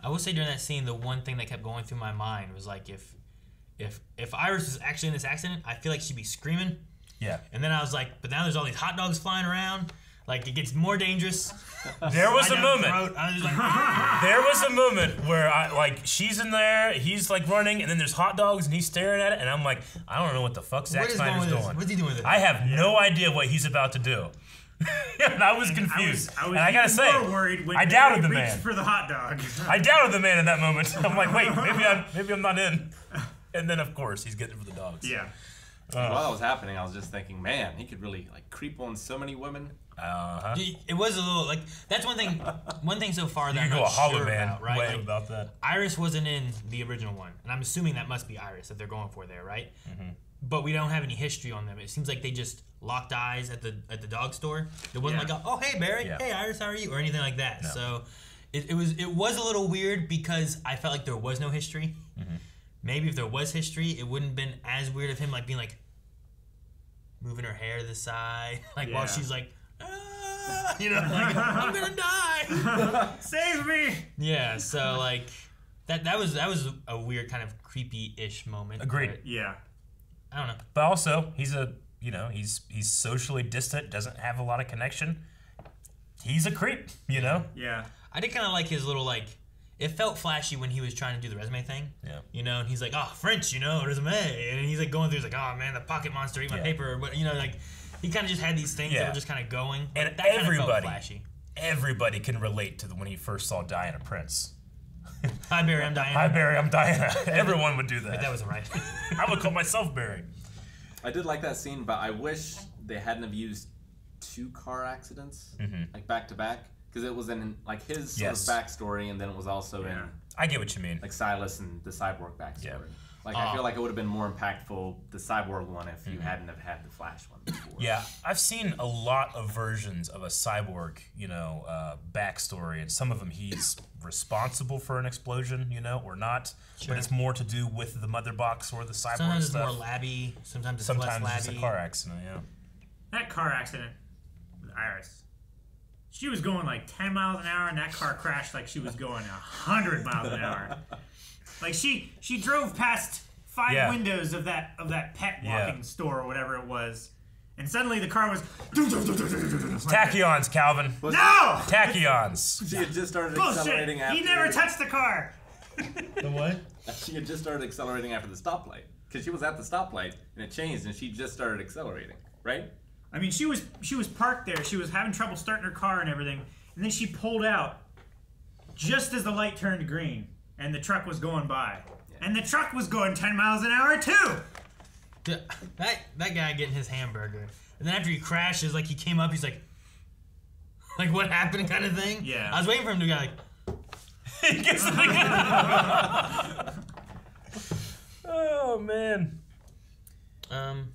I will say during that scene, the one thing that kept going through my mind was like if if if Iris was actually in this accident, I feel like she'd be screaming. Yeah. And then I was like, but now there's all these hot dogs flying around. Like it gets more dangerous. There was a moment. throat. I was like, "Ah." there was a moment where I like she's in there, he's like running, and then there's hot dogs, and he's staring at it, and I'm like, I don't know what the fuck Zack What is going Snyder's doing. What's he doing with it? I have no idea what he's about to do. and I was confused. I was and I gotta say, more worried when I doubted the reached man. for the hot dog. I doubted the man in that moment. I'm like, wait, maybe I'm maybe I'm not in. And then of course he's getting it for the dogs. Yeah. Uh, While that was happening, I was just thinking, man, he could really like creep on so many women. Uh-huh. It was a little like that's one thing. One thing so far that You I'm go not a Hollow sure Man about, right? way Like, about that. Iris wasn't in the original one, and I'm assuming that must be Iris that they're going for there, right? Mm-hmm. But we don't have any history on them. It seems like they just locked eyes at the at the dog store. There wasn't Yeah. like, oh hey Barry, Yeah. hey Iris, how are you, or anything like that. No. So it, it was it was a little weird because I felt like there was no history. Mm-hmm. Maybe if there was history, it wouldn't have been as weird of him like being like moving her hair to the side, like while she's like, "Ah," you know, like I'm gonna die. Save me! Yeah, so like that that was that was a weird kind of creepy ish moment. Agreed. but Yeah. I don't know. But also, he's a you know he's he's socially distant, doesn't have a lot of connection. He's a creep, you know. Yeah. I did kind of like his little like. It felt flashy when he was trying to do the resume thing. Yeah. You know, and he's like, "Oh, French, you know, resume," and he's like going through, he's like, "Oh man, the pocket monster ate my Yeah. paper," but you know, like he kind of just had these things that were just kind of going. And That kinda felt everybody, flashy. everybody can relate to the, when he first saw Diana Prince. Hi Barry, I'm Diana. Hi Barry, I'm Diana. Everyone would do that. Wait, that wasn't right. I would call myself Barry. I did like that scene, but I wish they hadn't have used two car accidents Mhm. like back to back because it was in like his sort Yes. of backstory, and then it was also in I get what you mean. like Silas and the cyborg backstory. Yeah. Like Uh, I feel like it would have been more impactful the cyborg one if you Mhm. hadn't have had the Flash one before. Yeah, I've seen a lot of versions of a cyborg, you know, uh, backstory, and some of them he's responsible for an explosion, you know, or not. Sure. But it's more to do with the mother box or the cyborg Sometimes it's stuff. more labby. Sometimes it's Sometimes less it's labby. just a car accident. Yeah. That car accident with Iris. She was going like 10 miles an hour, and that car crashed like she was going 100 miles an hour. Like she she drove past five Yeah. windows of that of that pet Yeah. walking store or whatever it was, and suddenly the car was. Tachyons, Calvin. No! Tachyons. She had just started Bullshit! accelerating after. He never touched the car. The what? She had just started accelerating after the stoplight because she was at the stoplight and it changed, and she just started accelerating. Right? I mean, she was she was parked there. She was having trouble starting her car and everything, and then she pulled out just as the light turned green, and the truck was going by, and the truck was going 10 miles an hour too. The- that that guy getting his hamburger, and then after he crashes, like he came up, he's like, like what happened, kind of thing. Yeah. I was waiting for him to go like. he gets oh man. Um.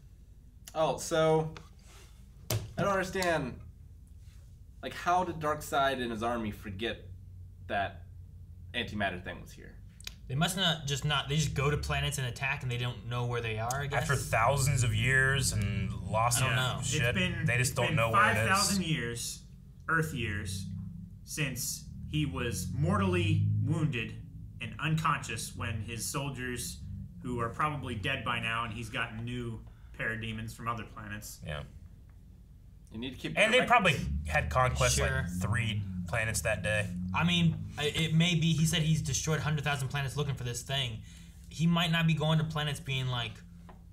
Oh, so I don't understand. Like, how did Darkseid and his army forget that antimatter thing was here? They must not just not. They just go to planets and attack, and they don't know where they are. I guess. After thousands of years and loss I don't of know. shit, It's been they just it's don't been know where it is. 5,000 years, Earth years, since he was mortally wounded and unconscious when his soldiers, who are probably dead by now, and he's gotten new parademons from other planets. Yeah. You need to keep. And they correct- probably had conquest Sure. like three planets that day. I mean, it may be. He said he's destroyed hundred thousand planets looking for this thing. He might not be going to planets being like,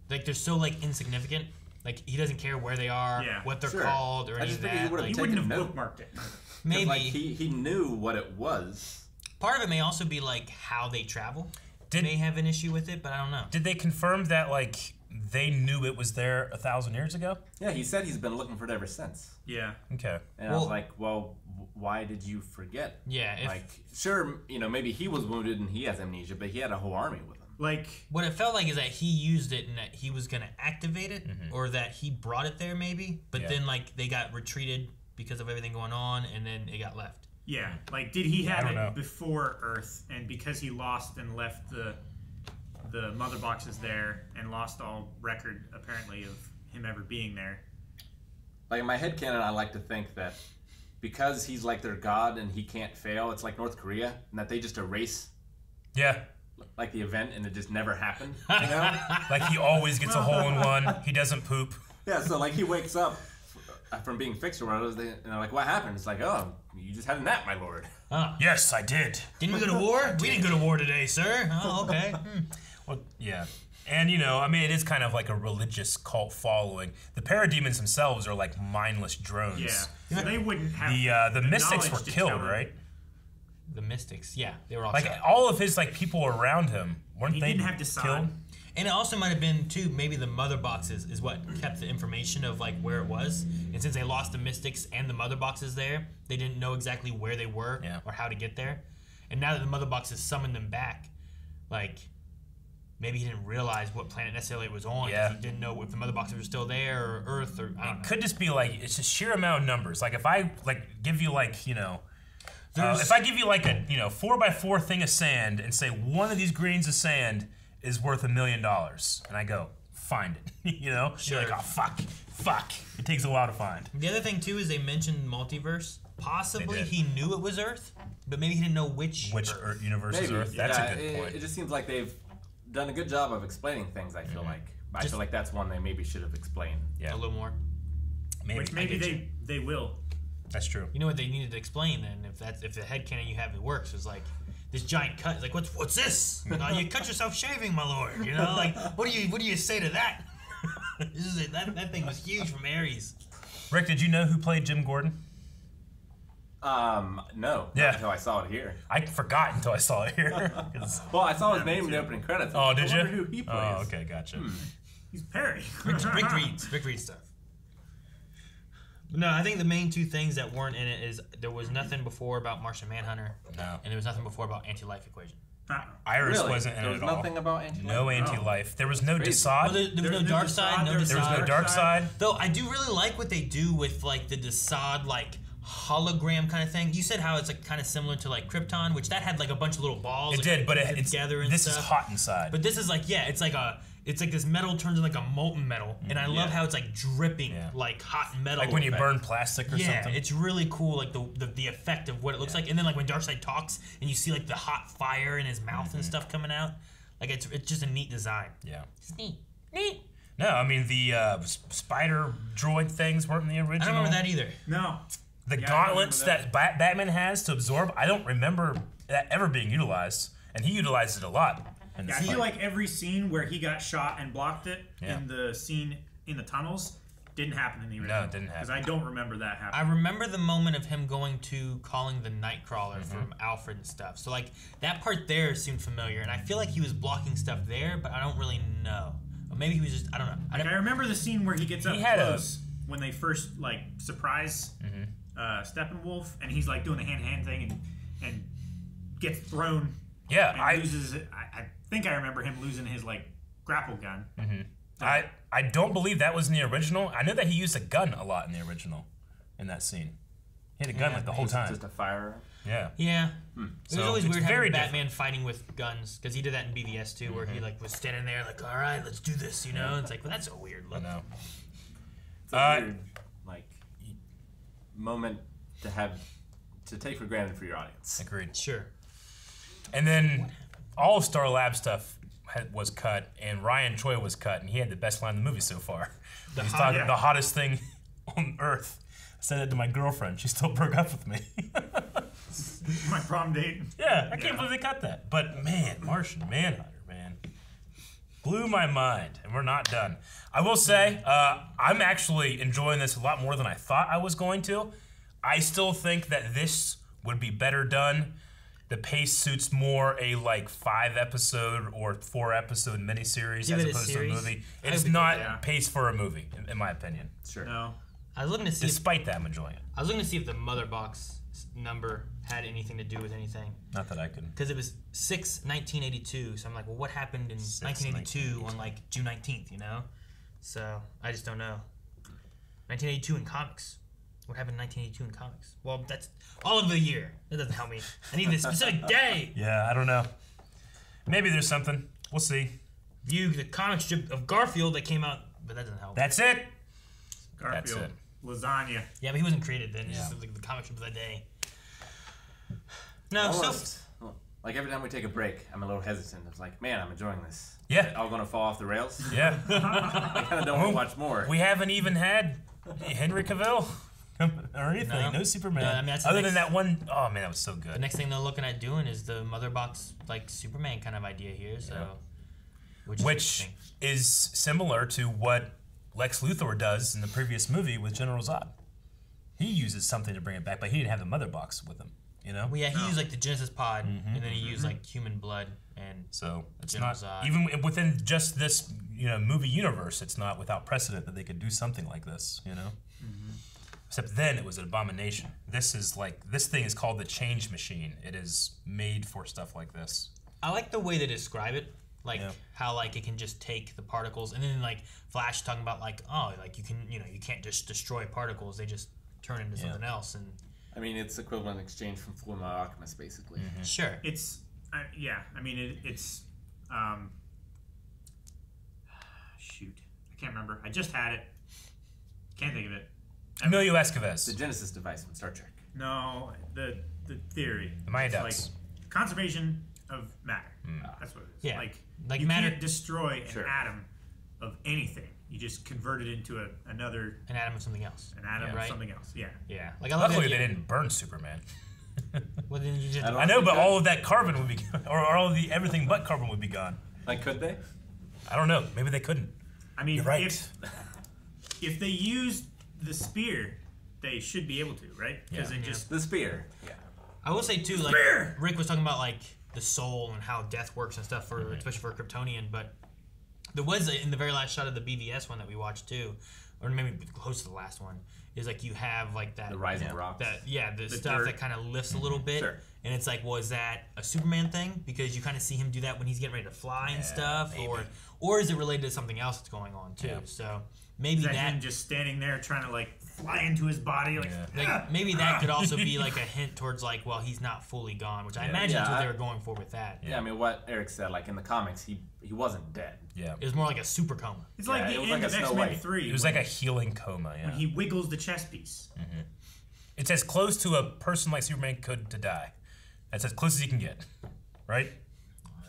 like they're so like insignificant. Like he doesn't care where they are, Yeah. what they're Sure. called, or I any just of figured he that. would have Like, He wouldn't have note. bookmarked it. 'Cause, maybe like he he knew what it was. part of it may also be like how they travel. Did- may have an issue with it, but I don't know. Did they confirm that like they knew it was there a thousand years ago. Yeah, he said he's been looking for it ever since. Yeah. Okay. And I was like, well, why did you forget? Yeah, if- like, sure, you know, maybe he was wounded and he has amnesia, but he had a whole army with him. Like What it felt like is that he used it and that he was gonna activate it, Mm-hmm. or that he brought it there maybe, but Yeah. then like they got retreated because of everything going on, and then it got left. Yeah, like did he have it know. before Earth, and because he lost and left the the mother box is there and lost all record apparently of him ever being there? Like in my head canon, I like to think that because he's like their god and he can't fail, it's like North Korea, and that they just erase Yeah. like the event and it just never happened. You know? Like he always gets a hole in one. He doesn't poop. Yeah, so like he wakes up from being fixed or whatever, and they're like, "What happened?" It's like, "Oh, you just had a nap, my lord." Yes, I did. Didn't we go to war? We didn't go to war today, sir. Oh, okay. Hmm. Well, yeah. And you know, I mean, it is kind of like a religious cult following. The parademons themselves are like mindless drones. Yeah, so they wouldn't have the uh, the, the mystics were killed, right? The mystics, yeah, they were all Like shot. all of his like people around him weren't He they didn't have killed? Desaad. And it also might have been too. Maybe the mother boxes is what kept the information of like where it was. And since they lost the mystics and the mother boxes there, they didn't know exactly where they were or how to get there. And now that the mother boxes summoned them back, like maybe he didn't realize what planet necessarily it was on. Yeah. He didn't know if the mother boxes were still there or Earth or I don't know. Could just be like it's just sheer amount of numbers. Like if I like give you like you know. Uh, if I give you like a you know four by four thing of sand and say one of these grains of sand is worth a million dollars, and I go find it, you know, Sure. you're like oh fuck, fuck. It takes a while to find. The other thing too is they mentioned multiverse. Possibly he knew it was Earth, but maybe he didn't know which Which Earth. Earth universe is Maybe. Earth? That's Yeah, a good it, point. It just seems like they've done a good job of explaining things. I feel mm-hmm. like. I Just- feel like that's one they maybe should have explained. Yeah. a little more. Maybe. Which maybe I get they they will. That's true. You know what they needed to explain then, if that's if the headcanon you have it works, is like this giant cut. It's like what's what's this? You, know, you cut yourself shaving, my lord. You know, like what do you what do you say to that? this is it. That, that thing was huge from Ares. Rick, did you know who played Jim Gordon? Um, no. Yeah. Until I saw it here. I forgot until I saw it here. Well, I saw his name in the opening credits. oh, I did you? wonder Who he plays. Oh, okay, gotcha. He's Perry. Rick, Rick reads Rick reads stuff. No, I think the main two things that weren't in it is there was nothing before about Martian Manhunter. No. And there was nothing before about anti-life equation. Iris Really? wasn't in There it was at all. nothing about anti-life? No Oh. anti-life. There was no Desaad. Well, there, there was no Darkseid, no There was no Darkseid. Though I do really like what they do with like the Desaad like hologram kind of thing. You said how it's like kind of similar to like Krypton, which that had like a bunch of little balls. It like, did, but it, it's together and this is hot inside. But this is like yeah, it's like a it's like this metal turns into like a molten metal, and I love Yeah. how it's like dripping like hot metal. Like when you effect. burn plastic or yeah, something. it's really cool, like the, the the effect of what it looks like, and then like when Darkseid talks and you see like the hot fire in his mouth Mm-hmm. and stuff coming out, like it's it's just a neat design. Yeah. It's neat, neat. No, I mean the uh, spider droid things weren't in the original. I don't remember that either. No. The Yeah, gauntlets remember that Bat- Batman has to absorb, I don't remember that ever being utilized, and he utilized it a lot. in Yeah, I feel fight. like every scene where he got shot and blocked it Yeah. in the scene in the tunnels didn't happen in the No, it didn't happen. Because I don't remember that happening. I remember the moment of him going to calling the Knightcrawler Mm-hmm. from Alfred and stuff. So like that part there seemed familiar, and I feel like he was blocking stuff there, but I don't really know. Or maybe he was just I don't know. I Like, I remember the scene where he gets up He had a- close when they first like surprise Mm-hmm. Uh, Steppenwolf, and he's like doing the hand hand thing and and gets thrown. Yeah, and I- loses. I, I think I remember him losing his like grapple gun. Mm-hmm. I I don't believe that was in the original. I know that he used a gun a lot in the original, in that scene. He had a gun Yeah, like the whole just- time. Just a fire. Yeah. Yeah. It was always weird very having different. Batman fighting with guns because he did that in BVS too, where he like was standing there like, "All right, let's do this," you know. It's like, well, that's a weird look. know. It's a Uh, weird, like, moment to have to take for granted for your audience. Agreed. Sure. And then all of Star Lab stuff had, was cut, and Ryan Choi was cut, and he had the best line in the movie so far. The He's hot- talking yeah. the hottest thing on earth. I said it to my girlfriend. She still broke up with me. My prom date. yeah, I can't believe they cut that. But man, Martian Manhunter, man, blew my mind, and we're not done. I will say, uh, I'm actually enjoying this a lot more than I thought I was going to. I still think that this would be better done the pace suits more a like five episode or four episode miniseries Give as it a opposed to a series. movie. I It is not yeah. paced for a movie, in, in my opinion. Sure. No. I was looking to see. If, Despite that, I'm enjoying it. I was looking to see if the mother box number had anything to do with anything. Not that I could. Because it was 6 1982. So I'm like, well, what happened in 1982 on like June 19th, you know? So I just don't know. 1982 in comics. What happened in 1982 in comics? Well, that's all of the year. That doesn't help me. I need the specific day. Yeah, I don't know. Maybe there's something. We'll see. View the comic strip of Garfield that came out, but that doesn't help. That's it. Garfield. it. Lasagna. Yeah, but he wasn't created then. It's Yeah. just like the comic strip of that day. No, so Almost. like every time we take a break, I'm a little hesitant. It's like, man, I'm enjoying this. Yeah. Is it all gonna fall off the rails? Yeah. I kind of don't want to watch more. We haven't even had Henry Cavill or anything. No, No. Superman. Yeah, I mean, Other next- than that one, oh man, that was so good. the next thing they're looking at doing is the mother box like Superman kind of idea here. So, which, is Which is similar to what Lex Luthor does in the previous movie with General Zod. He uses something to bring it back, but he didn't have the mother box with him. You know. Well, yeah, he used like the Genesis pod, and mm-hmm. then he used mm-hmm. like human blood and So it's not Zod. even within just this you know movie universe. It's not without precedent that they could do something like this. You know. Mm-hmm. Except then it was an abomination. This is like this thing is called the change machine. It is made for stuff like this. I like the way they describe it, like Yeah. how like it can just take the particles, and then like Flash talking about like oh like you can you know you can't just destroy particles; they just turn into something else. And I mean, it's equivalent exchange from Fullmetal Alchemist, basically. sure, It's uh, yeah. I mean, it, it's um. Shoot, I can't remember. I just had it. Can't think of it. Emilio Estevez. The Genesis device from Star Trek. No, the the theory. The Mighty Ducks. Like conservation of matter. Hmm. That's what it is. Yeah, Like, like you matter- can't destroy an Sure. atom of anything. You just convert it into a, another an atom of something else. an atom Yeah. of Right. something else. Yeah. Yeah, like I love Luckily, they didn't burn Superman. Well, then you just I I know, but all of that carbon would be, or all of the everything but carbon would be gone. Like, could they? I don't know. Maybe they couldn't. I mean, You're right. if if they used the spear, they should be able to, right? Because Yeah. it just The spear. Yeah. I will say too, like Spear! Rick was talking about like the soul and how death works and stuff for mm-hmm. especially for a Kryptonian, but there was a, in the very last shot of the BVS one that we watched too, or maybe close to the last one, is like you have like that The rising rocks. that yeah the, The stuff dirt. that kind of lifts a little mm-hmm. bit, Sure. and it's like was that a Superman thing because you kind of see him do that when he's getting ready to fly and stuff, or or is it related to something else that's going on too? Yeah. So maybe is that, that him just standing there trying to like fly into his body, like, Yeah. like maybe that could also be like a hint towards like well he's not fully gone which i Yeah. imagine that's Yeah, what they were going for with that Yeah. I mean, what Eric said, like in the comics, he he wasn't dead. Yeah. it was more like a super coma It's Yeah, like it the was end like a of X Men Three. It was like a healing coma. Yeah, when he wiggles the chess piece. Mm-hmm. It's as close to a person like Superman could to die. That's as close as he can get, right?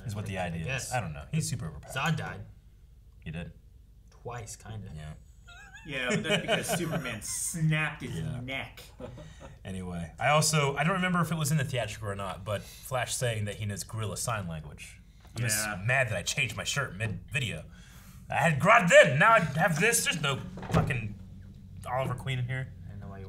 Is what the idea is. I don't know. He's super overpowered. zod died He did. twice kind of Yeah. Yeah, but that's because Superman snapped his neck. Anyway, I also I don't remember if it was in the theatrical or not, but Flash saying that he knows Gorilla Sign Language. I'm just Yeah. mad that I changed my shirt mid video. I had Grodd then. Now I have this. There's no fucking Oliver Queen in here.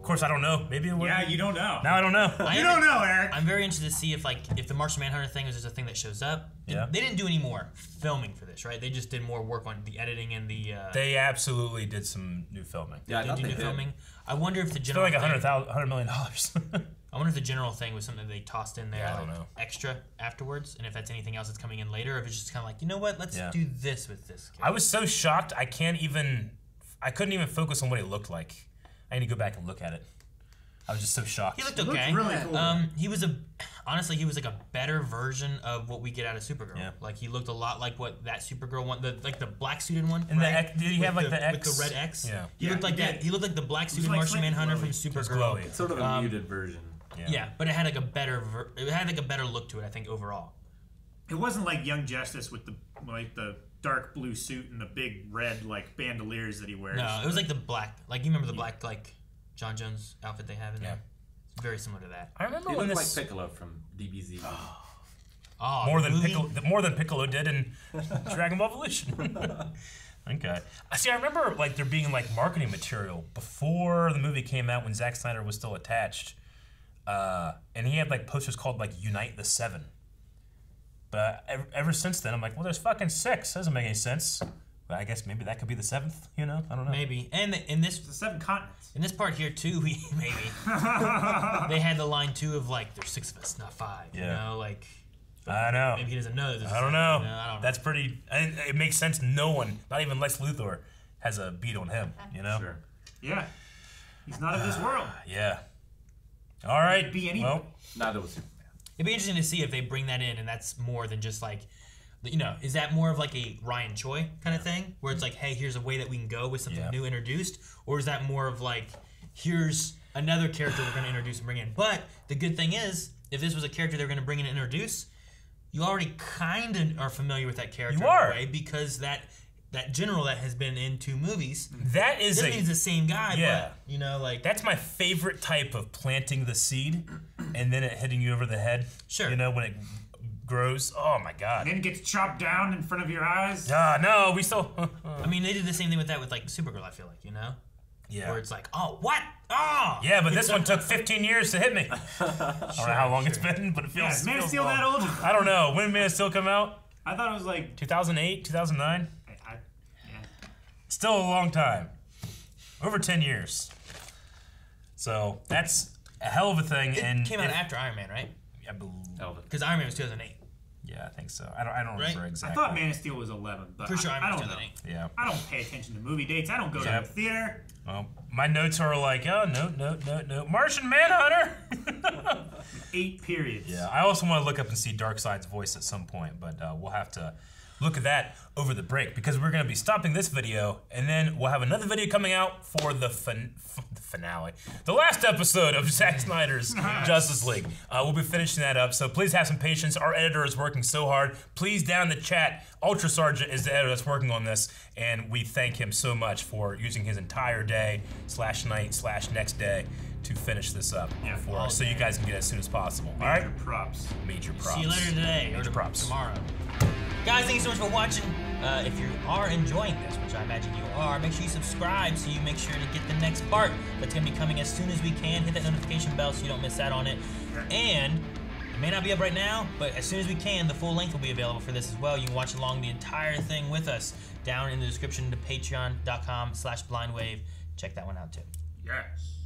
Course, I don't know. Maybe it would. Yeah, you don't know. Now I don't know. I You am- don't know, Eric. i'm very interested to see if like if the martian manhunter thing is just a thing that shows up They- Yeah. they didn't do any more filming for this right they just did more work on the editing and the uh They absolutely did some new filming. Yeah, I they thought do new did. filming i wonder if the It's general like a thing- hundred thousand, hundred million dollars. I wonder if the general thing was something they tossed in there Yeah, I don't like, know. extra afterwards, and if that's anything else that's coming in later, or if it's just kind of like, you know what, let's Yeah. do this with this. I was so shocked. I can't even. I couldn't even focus on what it looked like. I need to go back and look at it. I was just so shocked. He looked looked okay. really cool. Um, he was a honestly, he was like a better version of what we get out of Supergirl. Yeah. Like he looked a lot like what that Supergirl one, the like the black suited one. And the right? X- did he With have, like, the with X? the red X? Yeah. He Yeah, looked like he that. did. He looked like the black suited like Martian slightly Manhunter glowy. from It was Supergirl. glowy. Sort of a Um, muted version. Yeah. but it had like a better. Ver- it had like a better look to it. I think overall. It wasn't like Young Justice with the like the dark blue suit and the big red like bandoliers that he wears. No, it was like the black. Like you remember the black like J'onn J'onzz outfit they have in Yeah. there. It's very similar to that. I remember it when looked this like Piccolo from DBZ. Oh, more than movie? Piccolo, more than Piccolo did in Dragon Ball Evolution. okay. I see. I remember like there being like marketing material before the movie came out when Zack Snyder was still attached. uh, and he had like posters called like "Unite the Seven. But ever, ever since then, I'm like, well, there's fucking six. Doesn't make any sense. But I guess maybe that could be the seventh. You know, I don't know. Maybe. And in this the seven continents. In this part here too, we maybe they had the line too of like there's six of us, not five. You Yeah. know, like I know. maybe he doesn't know. This I don't know. You know, I don't know. That's pretty. I, it makes sense. No one, not even Lex Luthor, has a beat on him. You know. Sure. Yeah. He's not of this ah, world. Yeah. All right. Be any- well, Neither was It'd be interesting to see if they bring that in, and that's more than just like, you know, is that more of like a Ryan Choi kind of thing, where it's like, hey, here's a way that we can go with something Yeah. new introduced, or is that more of like, here's another character we're going to introduce and bring in? But the good thing is, if this was a character they're going to bring in and introduce, you already kind of are familiar with that character You in a are. way because that that general that has been in two movies. that is doesn't a mean the same guy. Yeah. but, you know, like that's my favorite type of planting the seed, and then it hitting you over the head. Sure. You know when it grows. Oh my god. And then gets chopped down in front of your eyes. Ah, no, we still. I mean, they did the same thing with that with like Supergirl. I feel like you know. Yeah. Where it's like, oh, what? Oh. Yeah, but this one took 15 years to hit me. I don't know how long it's been, but it feels. Yeah, is Man of Steel long. that old? I don't know. When did Man of Steel come out? I thought it was like 2008, 2009. I, I, yeah. Still a long time. Over 10 years. So that's a hell of a thing. It and came out if- after Iron Man, right? I believe. Because Iron Man was 2008. Yeah, I think so. I don't. I don't Right? remember exactly. I thought Man of Steel was 11, but Pretty sure I, Iron I Man don't was know. 2008. Yeah. I don't pay attention to movie dates. I don't go Yeah. to the theater. Well, my notes are like, oh no, no, no, no, Martian Manhunter. Eight periods. Yeah, I also want to look up and see Darkseid's voice at some point, but uh, we'll have to look at that over the break because we're going to be stopping this video, and then we'll have another video coming out for the, fin- f- the finale, the last episode of Zack Snyder's Justice League. Uh, we'll be finishing that up, so please have some patience. Our editor is working so hard. Please down in the chat, Ultra Sergeant is the editor that's working on this, and we thank him so much for using his entire day slash night slash next day to finish this up for us, so you guys can get it as soon as possible. All right. Major props. Major props. See you later today or Major props. tomorrow. Guys, thank you so much for watching. Uh, if you are enjoying this, which I imagine you are, make sure you subscribe so you make sure to get the next part that's going to be coming as soon as we can. Hit that notification bell so you don't miss out on it. And it may not be up right now, but as soon as we can, the full length will be available for this as well. You can watch along the entire thing with us down in the description to patreon.com slash blindwave. Check that one out too. Yes.